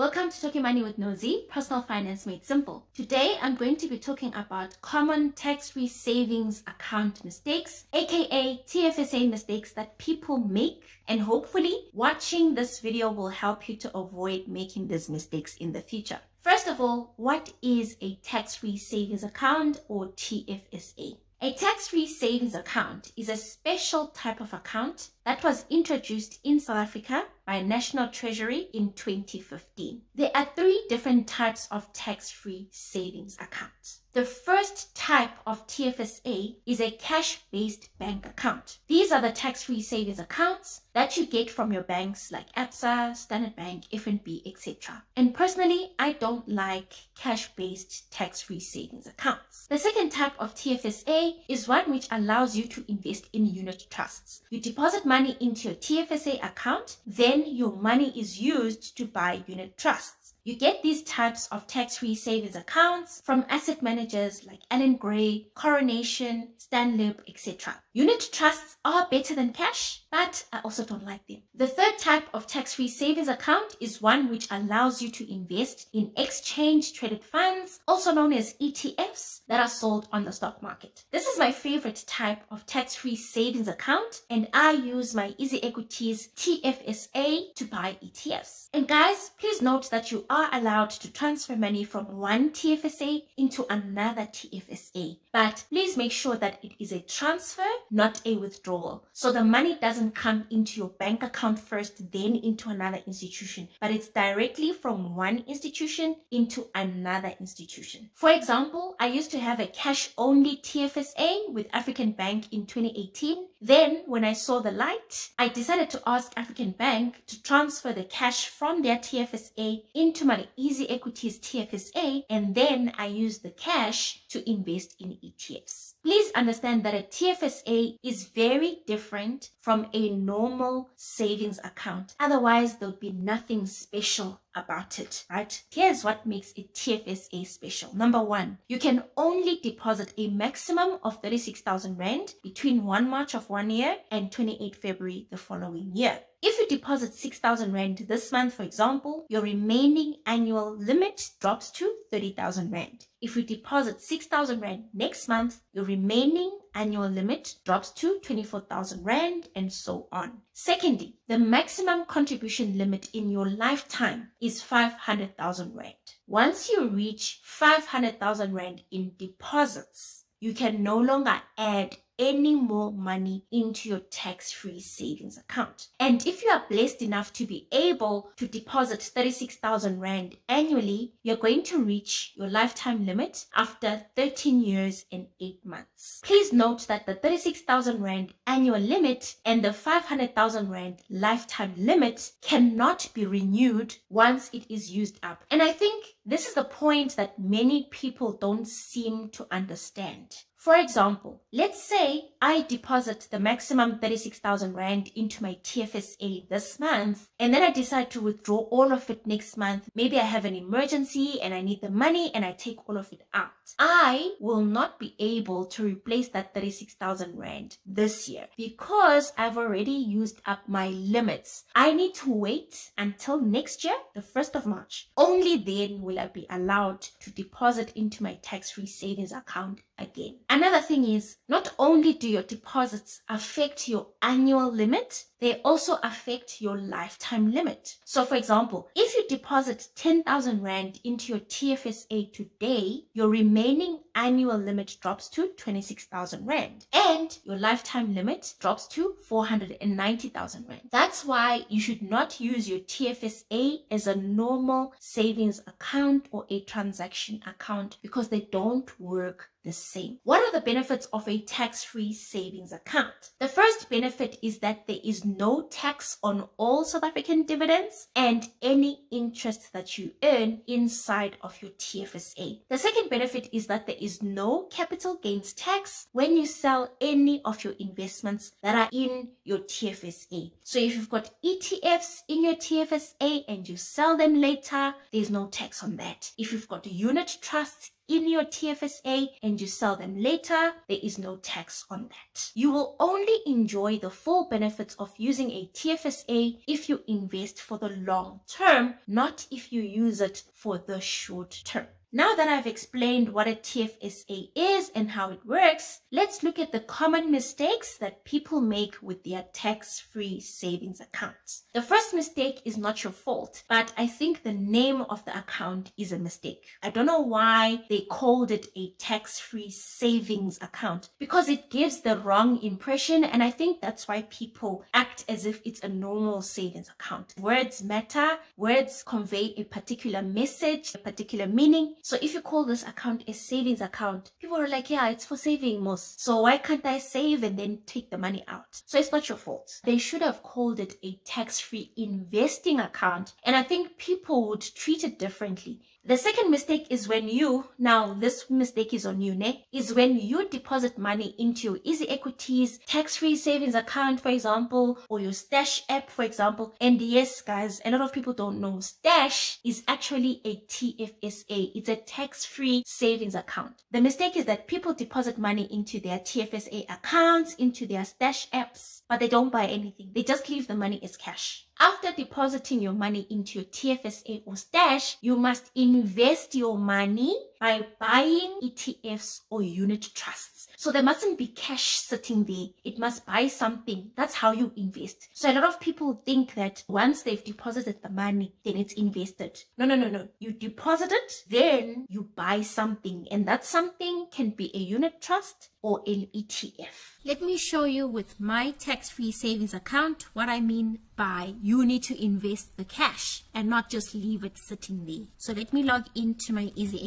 Welcome to Talking Money with Nozi, personal finance made simple. Today I'm going to be talking about common tax-free savings account mistakes, aka TFSA mistakes that people make and hopefully watching this video will help you to avoid making these mistakes in the future. First of all, what is a tax-free savings account or TFSA? A tax-free savings account is a special type of account that was introduced in South Africa by National Treasury in 2015. There are three different types of tax-free savings accounts. The first type of TFSA is a cash-based bank account. These are the tax-free savings accounts that you get from your banks like Absa, Standard Bank, FNB, etc. And personally, I don't like cash-based tax-free savings accounts. The second type of TFSA is one which allows you to invest in unit trusts. You deposit money into your TFSA account, then your money is used to buy unit trusts. You get these types of tax-free savings accounts from asset managers like Allan Gray, Coronation, Stanlib, etc. Unit trusts are better than cash, but I also don't like them. The third type of tax-free savings account is one which allows you to invest in exchange traded funds, also known as ETFs, that are sold on the stock market. This is my favorite type of tax-free savings account, and I use my Easy Equities TFSA to buy ETFs. And guys, please note that you are allowed to transfer money from one TFSA into another TFSA, but please make sure that it is a transfer not a withdrawal. So the money doesn't come into your bank account first, then into another institution, but it's directly from one institution into another institution. For example, I used to have a cash only TFSA with African Bank in 2018. Then when I saw the light, I decided to ask African Bank to transfer the cash from their TFSA into my Easy Equities TFSA and then I use the cash to invest in ETFs. Please understand that a TFSA is very different from a normal savings account. Otherwise, there'll be nothing special about it, right? Here's what makes a TFSA special. Number one, you can only deposit a maximum of 36,000 Rand between 1 March of one year and 28 February the following year. If you deposit 6,000 Rand this month, for example, your remaining annual limit drops to 30,000 Rand. If you deposit 6,000 Rand next month, your remaining annual limit drops to 24,000 Rand and so on. Secondly, the maximum contribution limit in your lifetime is 500,000 Rand. Once you reach 500,000 Rand in deposits, you can no longer add any more money into your tax-free savings account. And if you are blessed enough to be able to deposit 36,000 Rand annually, you're going to reach your lifetime limit after 13 years and 8 months. Please note that the 36,000 Rand annual limit and the 500,000 Rand lifetime limit cannot be renewed once it is used up. And I think this is the point that many people don't seem to understand. For example, let's say I deposit the maximum 36,000 Rand into my TFSA this month, and then I decide to withdraw all of it next month. Maybe I have an emergency and I need the money and I take all of it out. I will not be able to replace that 36,000 Rand this year because I've already used up my limits. I need to wait until next year, the 1st of March. Only then will I be allowed to deposit into my tax-free savings account again. Another thing is not only do your deposits affect your annual limit, they also affect your lifetime limit. So for example, if you deposit 10,000 Rand into your TFSA today, your remaining annual limit drops to 26,000 Rand and your lifetime limit drops to 490,000 Rand. That's why you should not use your TFSA as a normal savings account or a transaction account because they don't work the same. What are the benefits of a tax-free savings account? The first benefit is that there is no tax on all South African dividends and any interest that you earn inside of your TFSA. The second benefit is that there is no capital gains tax when you sell any of your investments that are in your TFSA. So if you've got ETFs in your TFSA and you sell them later, there's no tax on that. If you've got unit trusts in your TFSA and you sell them later, there is no tax on that. You will only enjoy the full benefits of using a TFSA if you invest for the long term, not if you use it for the short term. Now that I've explained what a TFSA is and how it works, let's look at the common mistakes that people make with their tax-free savings accounts. The first mistake is not your fault, but I think the name of the account is a mistake. I don't know why they called it a tax-free savings account because it gives the wrong impression and I think that's why people act as if it's a normal savings account. Words matter, words convey a particular message, a particular meaning, so if you call this account a savings account, people are like, yeah, it's for saving most. So why can't I save and then take the money out? So it's not your fault. They should have called it a tax-free investing account. And I think people would treat it differently. The second mistake is when you, now this mistake is on you, ne? is when you deposit money into your Easy Equities tax-free savings account, for example, or your Stash app, for example. And yes, guys, a lot of people don't know Stash is actually a TFSA. It's a tax-free savings account. The mistake is that people deposit money into their TFSA accounts, into their Stash apps, but they don't buy anything. They just leave the money as cash. After depositing your money into your TFSA or stash, you must invest your money by buying ETFs or unit trusts. So there mustn't be cash sitting there. It must buy something. That's how you invest. So a lot of people think that once they've deposited the money, then it's invested. No, no, no, no. You deposit it, then you buy something. And that something can be a unit trust or an ETF. Let me show you with my tax-free savings account what I mean by you need to invest the cash and not just leave it sitting there. So let me log into my Easy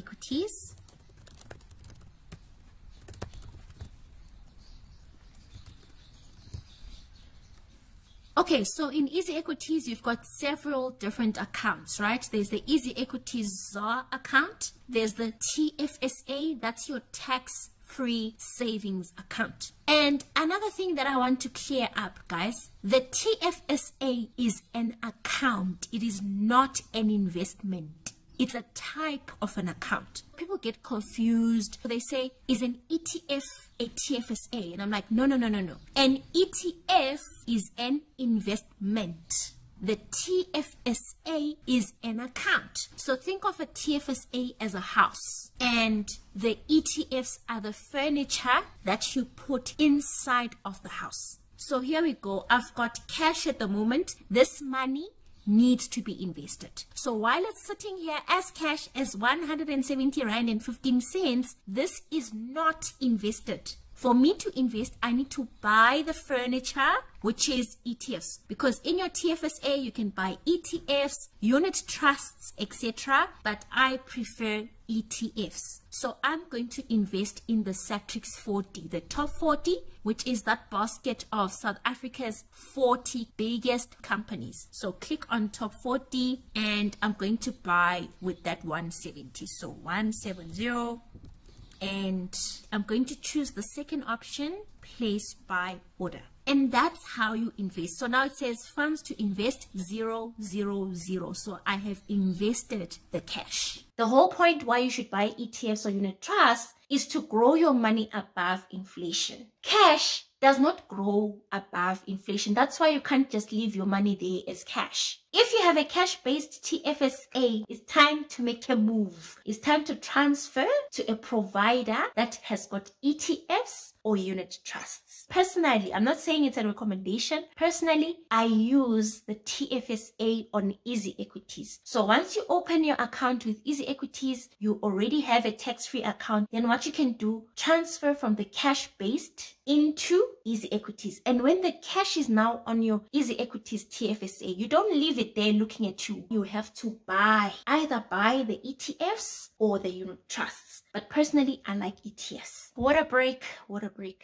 Okay, so in Easy Equities, you've got several different accounts, right? There's the Easy Equities account. There's the TFSA, that's your tax free savings account. And another thing that I want to clear up, guys, the TFSA is an account. It is not an investment. It's a type of an account. People get confused. They say, is an ETF a TFSA? And I'm like, no, no, no, no, no. An ETF is an investment. The TFSA is an account. So think of a TFSA as a house and the ETFs are the furniture that you put inside of the house. So here we go. I've got cash at the moment. This money needs to be invested. So while it's sitting here as cash as 170 Rand and 15 cents, this is not invested. For me to invest, I need to buy the furniture, which is ETFs. Because in your TFSA, you can buy ETFs, unit trusts, etc. But I prefer ETFs. So I'm going to invest in the Satrix 40, the top 40, which is that basket of South Africa's 40 biggest companies. So click on top 40 and I'm going to buy with that 170. So 170 and I'm going to choose the second option, place buy order. And that's how you invest. So now it says funds to invest zero, zero, zero. So I have invested the cash. The whole point why you should buy ETFs or unit trusts is to grow your money above inflation. Cash does not grow above inflation. That's why you can't just leave your money there as cash. If you have a cash-based TFSA, it's time to make a move. It's time to transfer to a provider that has got ETFs or unit trusts. Personally, I'm not saying it's a recommendation. Personally, I use the TFSA on Easy Equities. So once you open your account with Easy Equities, you already have a tax-free account. Then what you can do, transfer from the cash-based into Easy Equities. And when the cash is now on your Easy Equities TFSA, you don't leave it there looking at you. You have to buy, either buy the ETFs or the unit trusts. But personally, I like ETFs. What a break, what a break.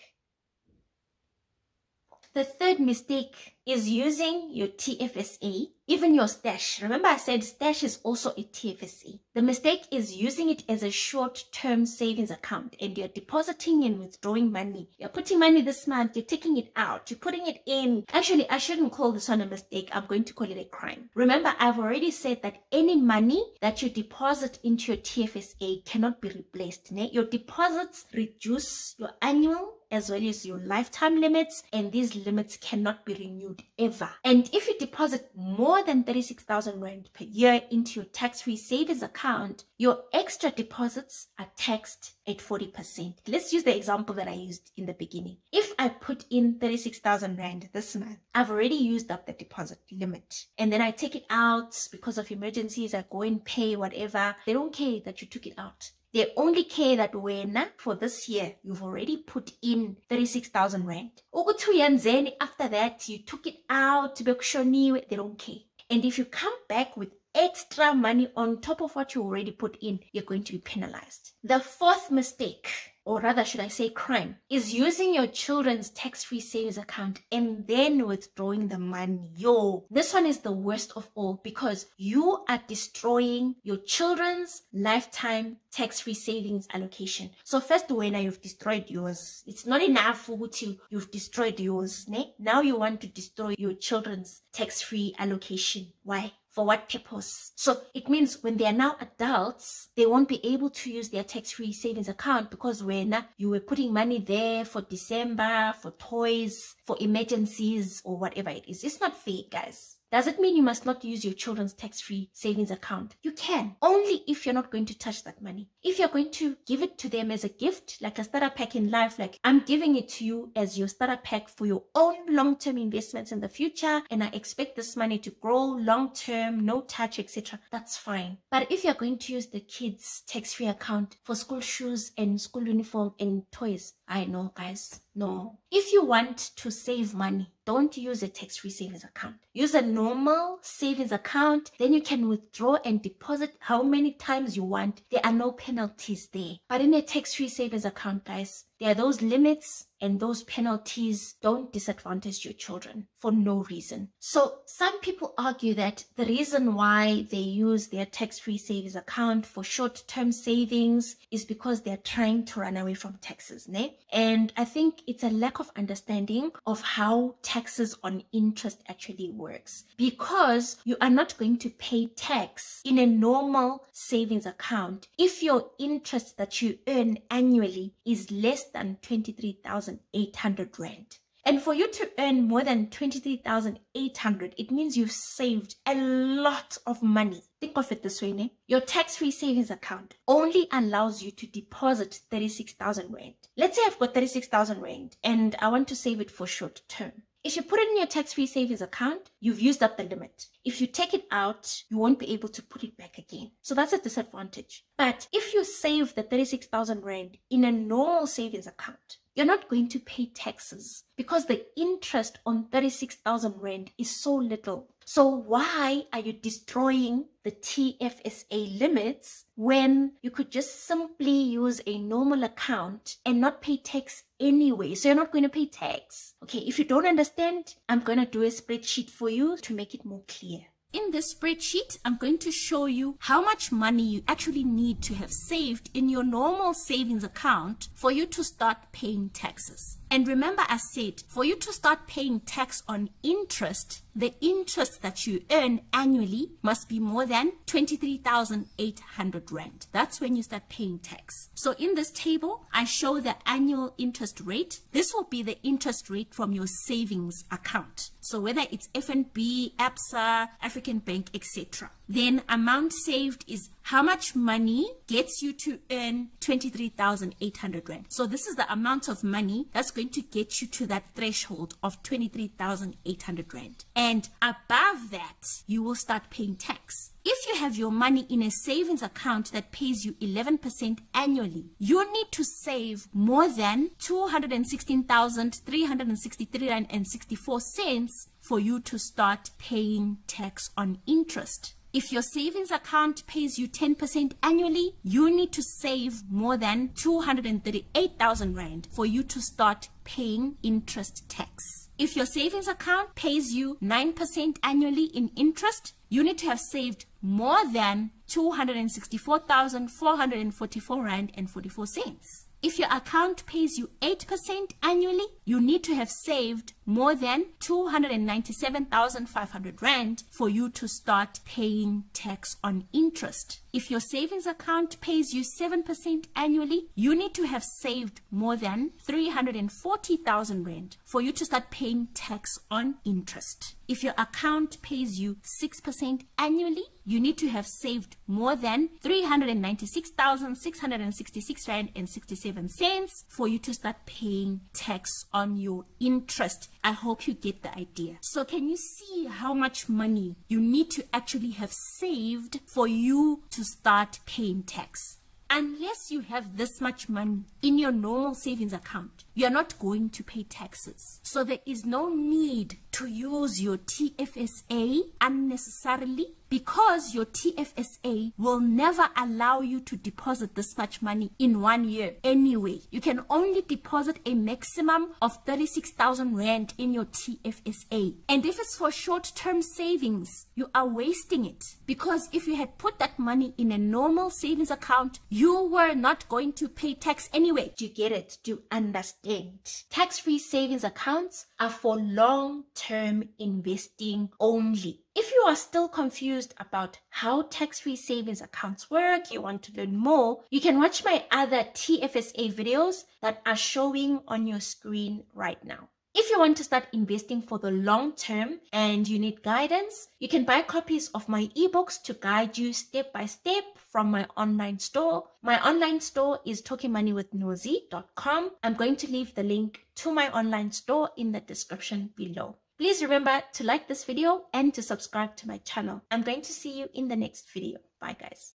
The third mistake is using your TFSA, even your stash. Remember I said stash is also a TFSA. The mistake is using it as a short-term savings account and you're depositing and withdrawing money. You're putting money this month, you're taking it out, you're putting it in. Actually, I shouldn't call this one a mistake. I'm going to call it a crime. Remember, I've already said that any money that you deposit into your TFSA cannot be replaced. Your deposits reduce your annual as well as your lifetime limits and these limits cannot be renewed ever. And if you deposit more than 36,000 Rand per year into your tax-free savings account, your extra deposits are taxed at 40%. Let's use the example that I used in the beginning. If I put in 36,000 Rand this month, I've already used up the deposit limit. And then I take it out because of emergencies, I go and pay whatever. They don't care that you took it out. They only care that when for this year you've already put in 36,000 rand. Then after that you took it out, they don't care. And if you come back with extra money on top of what you already put in, you're going to be penalized. The fourth mistake or rather should I say crime, is using your children's tax-free savings account and then withdrawing the money. Yo, this one is the worst of all because you are destroying your children's lifetime tax-free savings allocation. So first, when you've destroyed yours, it's not enough for you, you've destroyed yours. Ne? Now you want to destroy your children's tax-free allocation. Why? For what purpose? So it means when they are now adults, they won't be able to use their tax-free savings account because when uh, you were putting money there for December, for toys, for emergencies or whatever it is. It's not fair, guys. Does it mean you must not use your children's tax-free savings account? You can, only if you're not going to touch that money. If you're going to give it to them as a gift, like a starter pack in life, like I'm giving it to you as your starter pack for your own long-term investments in the future, and I expect this money to grow long-term, no touch, etc. That's fine. But if you're going to use the kids' tax-free account for school shoes and school uniform and toys, I know, guys, no. If you want to save money, don't use a tax-free savings account. Use a normal savings account. Then you can withdraw and deposit how many times you want. There are no penalties there. But in a tax-free savings account, guys, there are those limits and those penalties don't disadvantage your children for no reason. So some people argue that the reason why they use their tax-free savings account for short-term savings is because they're trying to run away from taxes. Ne? And I think it's a lack of understanding of how taxes on interest actually works because you are not going to pay tax in a normal savings account if your interest that you earn annually is less than 23,800 Rand. And for you to earn more than 23,800, it means you've saved a lot of money. Think of it this way, ne? Your tax-free savings account only allows you to deposit 36,000 Rand. Let's say I've got 36,000 Rand and I want to save it for short term. If you put it in your tax-free savings account, you've used up the limit. If you take it out, you won't be able to put it back again. So that's a disadvantage. But if you save the 36,000 Rand in a normal savings account, you're not going to pay taxes because the interest on 36,000 Rand is so little. So why are you destroying the TFSA limits when you could just simply use a normal account and not pay tax anyway? So you're not going to pay tax. Okay, if you don't understand, I'm going to do a spreadsheet for you to make it more clear. In this spreadsheet, I'm going to show you how much money you actually need to have saved in your normal savings account for you to start paying taxes. And remember I said, for you to start paying tax on interest, the interest that you earn annually must be more than 23,800 Rand. That's when you start paying tax. So in this table, I show the annual interest rate. This will be the interest rate from your savings account. So whether it's FNB, ABSA, African Bank, etc. Then amount saved is how much money gets you to earn 23,800 Rand. So this is the amount of money that's going to get you to that threshold of 23,800 Rand. And above that, you will start paying tax. If you have your money in a savings account that pays you 11% annually, you need to save more than 216,363 and 64 cents for you to start paying tax on interest. If your savings account pays you 10% annually, you need to save more than 238,000 Rand for you to start paying interest tax. If your savings account pays you 9% annually in interest, you need to have saved more than 264,444 Rand and 44 cents. If your account pays you 8% annually, you need to have saved more than 297,500 Rand for you to start paying tax on interest. If your savings account pays you 7% annually, you need to have saved more than 340,000 Rand for you to start paying tax on interest. If your account pays you 6% annually, you need to have saved more than 396,666 Rand and 67 cents for you to start paying tax on your interest. I hope you get the idea. So can you see how much money you need to actually have saved for you to start paying tax? Unless you have this much money in your normal savings account, you are not going to pay taxes. So there is no need to use your TFSA unnecessarily because your TFSA will never allow you to deposit this much money in one year anyway. You can only deposit a maximum of 36,000 Rand in your TFSA. And if it's for short-term savings, you are wasting it because if you had put that money in a normal savings account, you were not going to pay tax anyway. Do you get it? Do you understand? Tax-free savings accounts are for long-term investing only. If you are still confused about how tax-free savings accounts work, you want to learn more, you can watch my other TFSA videos that are showing on your screen right now. If you want to start investing for the long term and you need guidance, you can buy copies of my ebooks to guide you step by step from my online store. My online store is talkingmoneywithnozi.com. I'm going to leave the link to my online store in the description below. Please remember to like this video and to subscribe to my channel. I'm going to see you in the next video. Bye guys.